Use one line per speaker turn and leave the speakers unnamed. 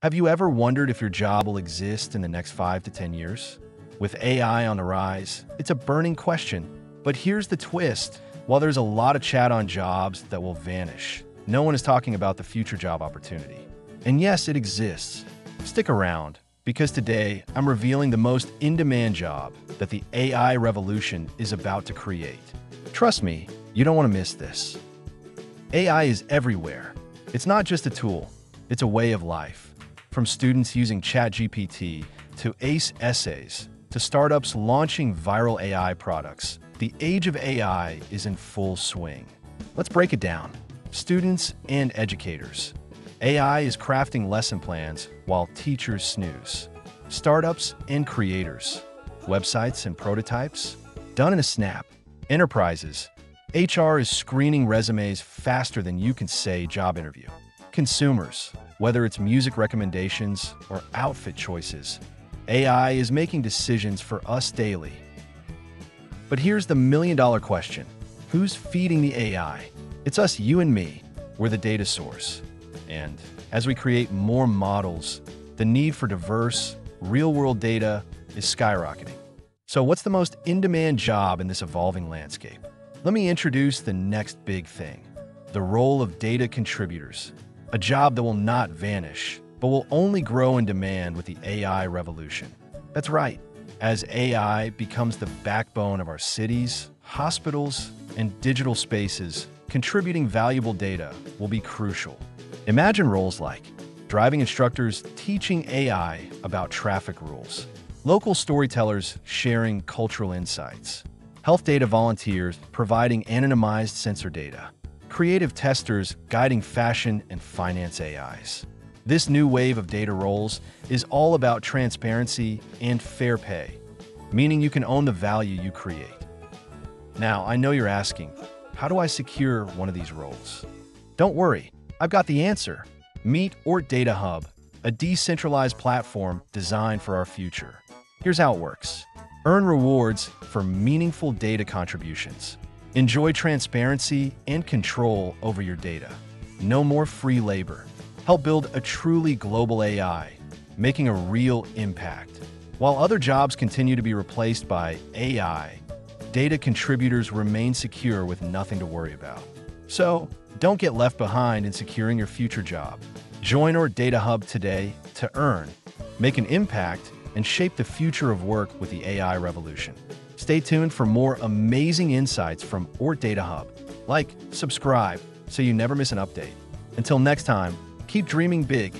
Have you ever wondered if your job will exist in the next 5 to 10 years? With AI on the rise, it's a burning question. But here's the twist. While there's a lot of chat on jobs that will vanish, no one is talking about the future job opportunity. And yes, it exists. Stick around, because today I'm revealing the most in-demand job that the AI revolution is about to create. Trust me, you don't want to miss this. AI is everywhere. It's not just a tool, it's a way of life. From students using ChatGPT to ACE essays to startups launching viral AI products, the age of AI is in full swing. Let's break it down. Students and educators. AI is crafting lesson plans while teachers snooze. Startups and creators. Websites and prototypes. Done in a snap. Enterprises. HR is screening resumes faster than you can say job interview. Consumers. Whether it's music recommendations or outfit choices, AI is making decisions for us daily. But here's the million dollar question Who's feeding the AI? It's us, you and me. We're the data source. And as we create more models, the need for diverse, real world data is skyrocketing. So, what's the most in demand job in this evolving landscape? Let me introduce the next big thing the role of data contributors, a job that will not vanish, but will only grow in demand with the AI revolution. That's right. As AI becomes the backbone of our cities, hospitals, and digital spaces, contributing valuable data will be crucial. Imagine roles like driving instructors teaching AI about traffic rules, local storytellers sharing cultural insights, health data volunteers providing anonymized sensor data, creative testers guiding fashion and finance AIs. This new wave of data roles is all about transparency and fair pay, meaning you can own the value you create. Now, I know you're asking, how do I secure one of these roles? Don't worry, I've got the answer. Meet OORT Data Hub, a decentralized platform designed for our future. Here's how it works. Earn rewards for meaningful data contributions. Enjoy transparency and control over your data. No more free labor help build a truly global AI, making a real impact. While other jobs continue to be replaced by AI, data contributors remain secure with nothing to worry about. So, don't get left behind in securing your future job. Join our Data Hub today to earn, make an impact, and shape the future of work with the AI revolution. Stay tuned for more amazing insights from OORT Data Hub. Like, subscribe, so you never miss an update. Until next time, Keep dreaming big